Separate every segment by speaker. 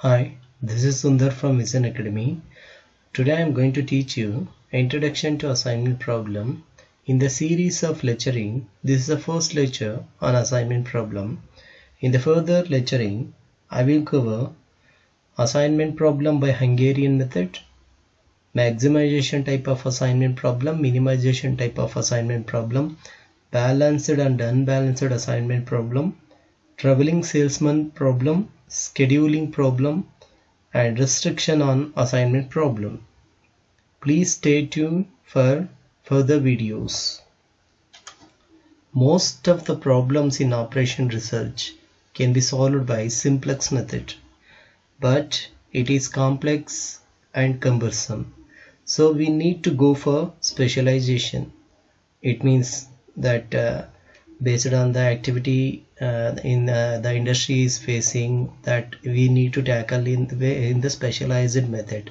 Speaker 1: Hi, this is Sundar from Vision Academy. Today I am going to teach you Introduction to Assignment Problem. In the series of lecturing, this is the first lecture on assignment problem. In the further lecturing, I will cover assignment problem by Hungarian method, maximization type of assignment problem, minimization type of assignment problem, balanced and unbalanced assignment problem, traveling salesman problem, scheduling problem, and restriction on assignment problem. Please stay tuned for further videos. Most of the problems in operation research can be solved by simplex method, but it is complex and cumbersome. So we need to go for specialization. It means that uh, based on the activity uh, in uh, the industry is facing that we need to tackle in the way in the specialized method.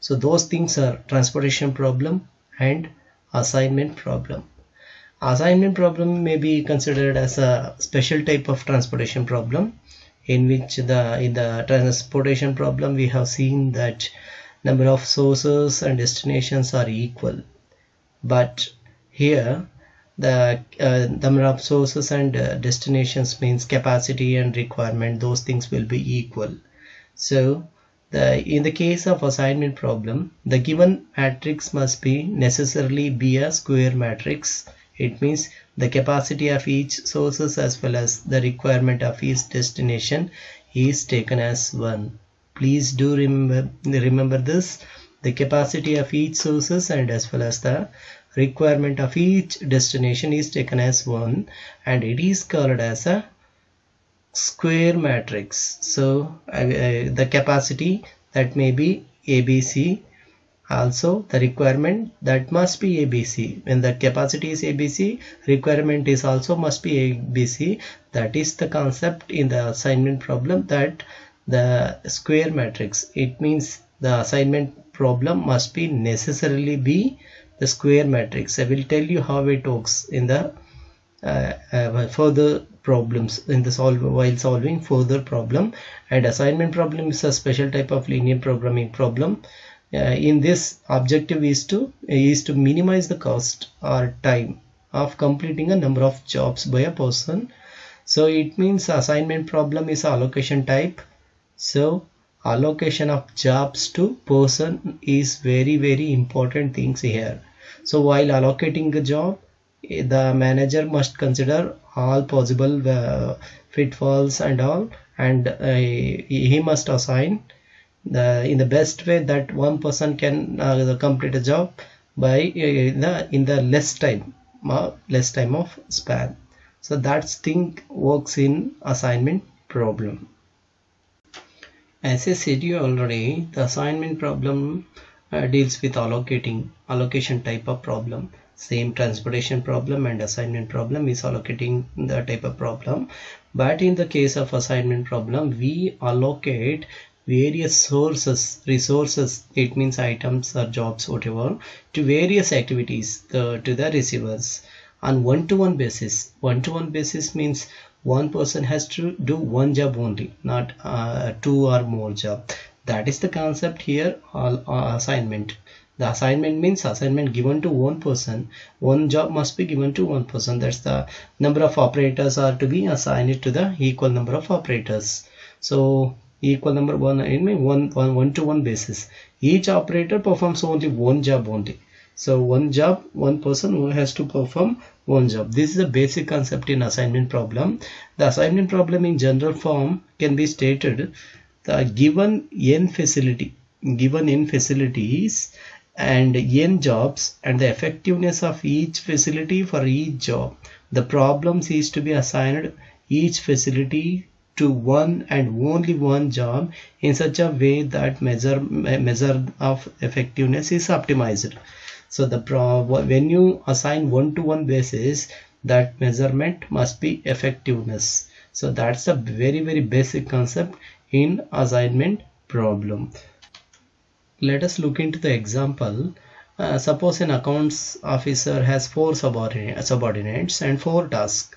Speaker 1: So those things are transportation problem and assignment problem. Assignment problem may be considered as a special type of transportation problem in which the in the transportation problem we have seen that number of sources and destinations are equal. But here the uh, number of sources and uh, destinations means capacity and requirement. Those things will be equal. So the in the case of assignment problem the given matrix must be necessarily be a square matrix. It means the capacity of each sources as well as the requirement of each destination is taken as one. Please do remember remember this. The capacity of each sources and as well as the requirement of each destination is taken as one and it is called as a square matrix. So uh, uh, the capacity that may be ABC also the requirement that must be ABC when the capacity is ABC requirement is also must be ABC that is the concept in the assignment problem that the square matrix. It means the assignment problem must be necessarily be the square matrix. I will tell you how it works in the uh, uh, further problems in the solve while solving further problem. And assignment problem is a special type of linear programming problem. Uh, in this objective is to is to minimize the cost or time of completing a number of jobs by a person. So it means assignment problem is allocation type. So allocation of jobs to person is very very important things here so while allocating a job the manager must consider all possible uh, pitfalls and all and uh, he must assign the in the best way that one person can uh, complete a job by uh, the in the less time less time of span. So that thing works in assignment problem. As i said you already the assignment problem uh, deals with allocating allocation type of problem. Same transportation problem and assignment problem is allocating the type of problem. But in the case of assignment problem we allocate various sources resources it means items or jobs whatever to various activities uh, to the receivers on one-to-one -one basis. One-to-one -one basis means one person has to do one job only not uh, two or more job that is the concept here uh, assignment. The assignment means assignment given to one person. One job must be given to one person. That's the number of operators are to be assigned to the equal number of operators. So equal number one in one, one, one to one basis. Each operator performs only one job only. So one job one person who has to perform one job. This is a basic concept in assignment problem. The assignment problem in general form can be stated the given n facility given n facilities and n jobs and the effectiveness of each facility for each job. The problems is to be assigned each facility to one and only one job in such a way that measure measure of effectiveness is optimized. So the when you assign one to one basis that measurement must be effectiveness. So that's a very very basic concept in assignment problem. Let us look into the example. Uh, suppose an accounts officer has four subordinates and four tasks.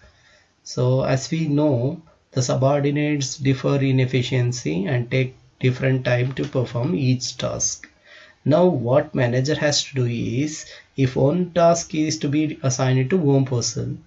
Speaker 1: So as we know the subordinates differ in efficiency and take different time to perform each task now what manager has to do is if one task is to be assigned to one person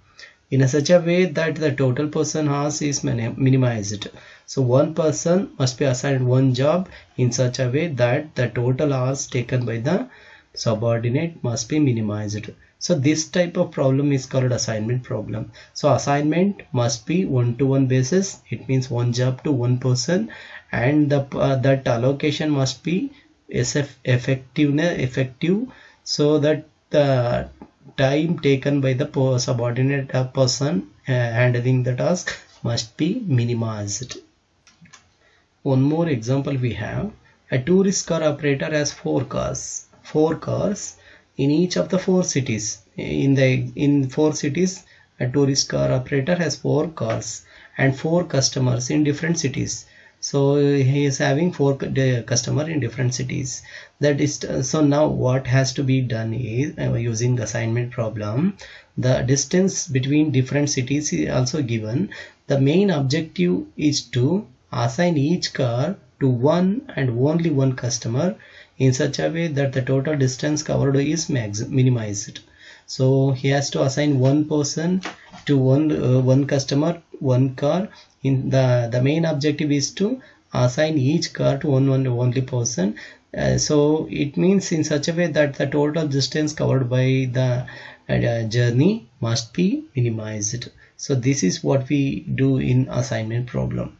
Speaker 1: in a such a way that the total person hours is minimized. So one person must be assigned one job in such a way that the total hours taken by the subordinate must be minimized. So this type of problem is called assignment problem. So assignment must be one-to-one -one basis. It means one job to one person and the uh, that allocation must be effective effective so that the time taken by the subordinate uh, person uh, handling the task must be minimized. One more example we have. A tourist car operator has four cars four cars in each of the four cities. In the in four cities a tourist car operator has four cars and four customers in different cities so he is having four customer in different cities. That is so now what has to be done is uh, using assignment problem the distance between different cities is also given. The main objective is to assign each car to one and only one customer in such a way that the total distance covered is max minimized. So he has to assign one person to one uh, one customer one car. In the the main objective is to assign each car to one, one only person. Uh, so it means in such a way that the total distance covered by the uh, journey must be minimized. So this is what we do in assignment problem.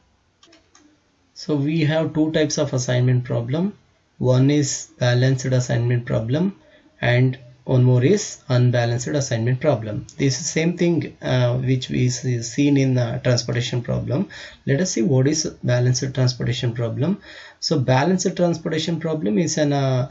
Speaker 1: So we have two types of assignment problem. One is balanced assignment problem and one more is unbalanced assignment problem. This is same thing uh, which we seen in the transportation problem. Let us see what is balanced transportation problem. So balanced transportation problem is an uh,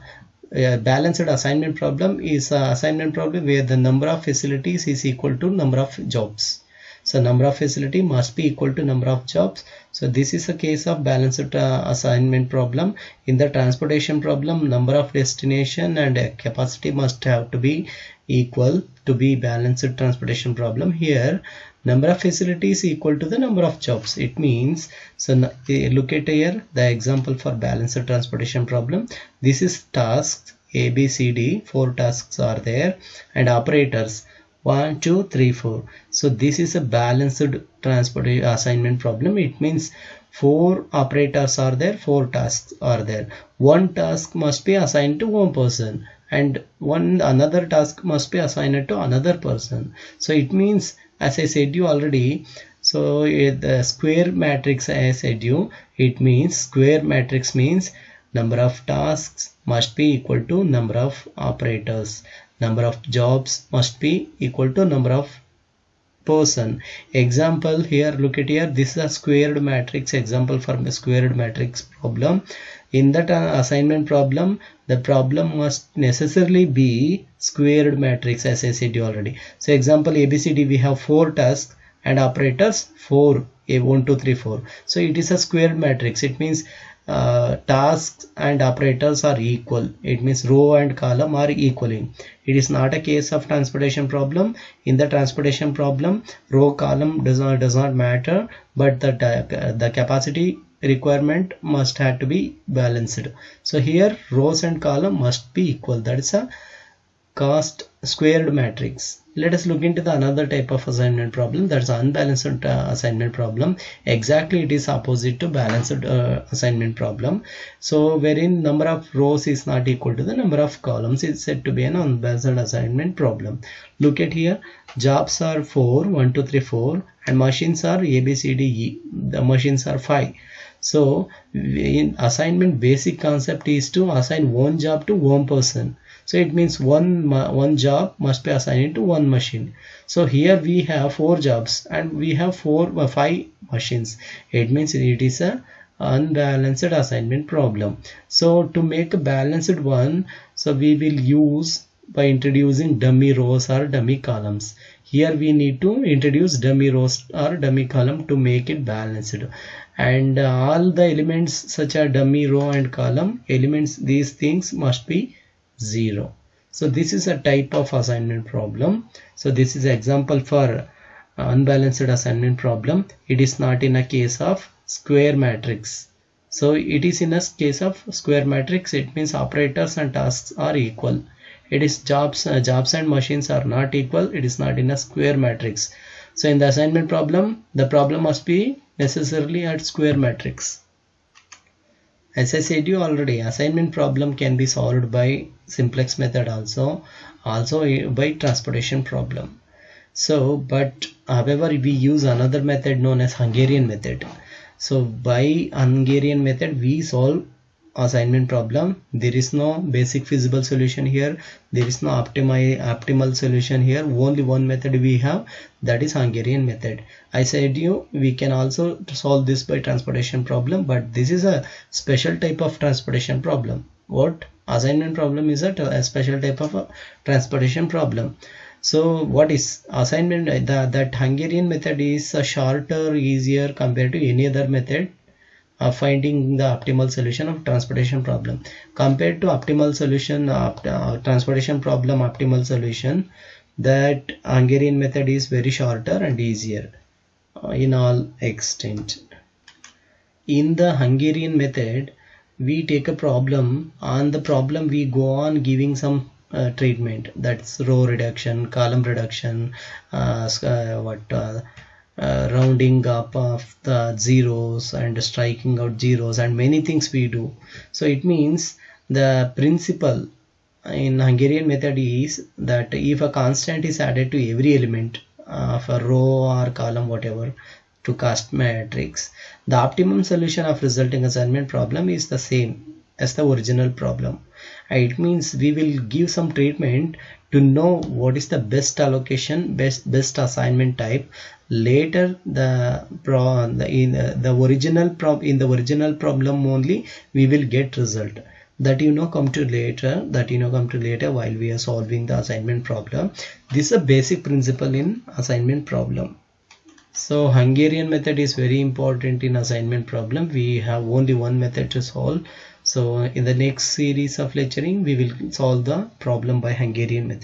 Speaker 1: balanced assignment problem is a assignment problem where the number of facilities is equal to number of jobs so number of facility must be equal to number of jobs. So this is a case of balanced uh, assignment problem. In the transportation problem number of destination and uh, capacity must have to be equal to be balanced transportation problem. Here number of facilities equal to the number of jobs. It means so eh, look at here the example for balanced transportation problem. This is tasks a b c d. Four tasks are there. And operators one two three four. So this is a balanced transport assignment problem. It means four operators are there four tasks are there. One task must be assigned to one person and one another task must be assigned to another person. So it means as i said you already so eh, the square matrix I said you it means square matrix means number of tasks must be equal to number of operators number of jobs must be equal to number of person. Example here look at here. This is a squared matrix example for a squared matrix problem. In that uh, assignment problem the problem must necessarily be squared matrix as I said already. So example ABCD we have four tasks and operators 4 a 1 2 3 4 so it is a squared matrix. It means uh, tasks and operators are equal. It means row and column are equaling it is not a case of transportation problem. In the transportation problem row column does not does not matter but the the capacity requirement must have to be balanced. So here rows and column must be equal. That is a cost squared matrix let us look into the another type of assignment problem. That's unbalanced uh, assignment problem. Exactly it is opposite to balanced uh, assignment problem. So wherein number of rows is not equal to the number of columns is said to be an unbalanced assignment problem. Look at here. Jobs are 4 1 2 3 4 and machines are a b c d e. The machines are 5 so in assignment basic concept is to assign one job to one person so it means one one job must be assigned to one machine. So here we have four jobs and we have four uh, five machines. It means it is a unbalanced assignment problem. So to make a balanced one so we will use by introducing dummy rows or dummy columns. Here we need to introduce dummy rows or dummy column to make it balanced. And uh, all the elements such as dummy row and column elements these things must be 0 so this is a type of assignment problem. So this is example for unbalanced assignment problem. It is not in a case of square matrix. So it is in a case of square matrix. It means operators and tasks are equal. It is jobs uh, jobs and machines are not equal. It is not in a square matrix. So in the assignment problem the problem must be necessarily at square matrix as I said you already assignment problem can be solved by simplex method also also by transportation problem. So but however we use another method known as Hungarian method. So by Hungarian method we solve assignment problem. There is no basic feasible solution here. There is no optimal optimal solution here. Only one method we have. That is Hungarian method. I said you we can also solve this by transportation problem but this is a special type of transportation problem. What? Assignment problem is a, a special type of transportation problem. So what is assignment? The, that Hungarian method is a shorter easier compared to any other method of finding the optimal solution of transportation problem. Compared to optimal solution of uh, transportation problem optimal solution that Hungarian method is very shorter and easier uh, in all extent. In the Hungarian method we take a problem on the problem we go on giving some uh, treatment. That's row reduction column reduction uh, uh what uh, uh, rounding up of the zeros and striking out zeros and many things we do. So it means the principle in Hungarian method is that if a constant is added to every element of a row or column whatever to cost matrix the optimum solution of resulting assignment problem is the same as the original problem. It means we will give some treatment to know what is the best allocation best best assignment type. Later the pro the, in uh, the original prob in the original problem only we will get result. That you know come to later that you know come to later while we are solving the assignment problem. This is a basic principle in assignment problem. So Hungarian method is very important in assignment problem. We have only one method to solve so in the next series of lecturing we will solve the problem by Hungarian method